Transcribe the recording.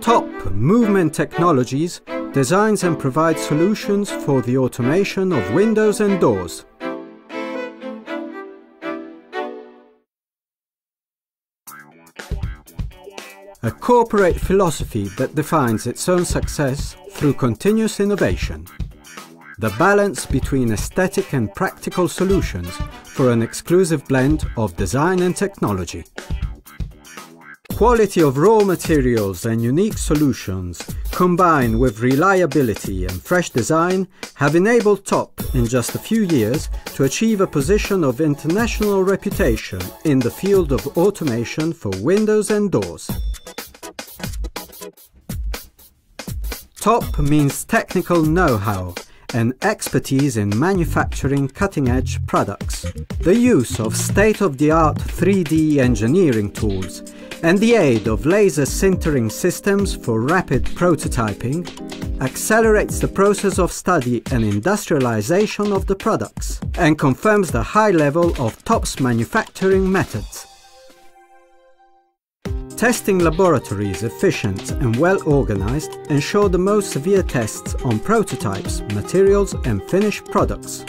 TOPP Movement Technologies designs and provides solutions for the automation of windows and doors. A corporate philosophy that defines its own success through continuous innovation. The balance between aesthetic and practical solutions for an exclusive blend of design and technology. Quality of raw materials and unique solutions, combined with reliability and fresh design, have enabled TOPP in just a few years to achieve a position of international reputation in the field of automation for windows and doors. TOPP means technical know-how and expertise in manufacturing cutting-edge products. The use of state-of-the-art 3D engineering tools and the aid of laser sintering systems for rapid prototyping accelerates the process of study and industrialization of the products and confirms the high level of TOPP's manufacturing methods. Testing laboratories efficient and well organized ensure the most severe tests on prototypes, materials and finished products.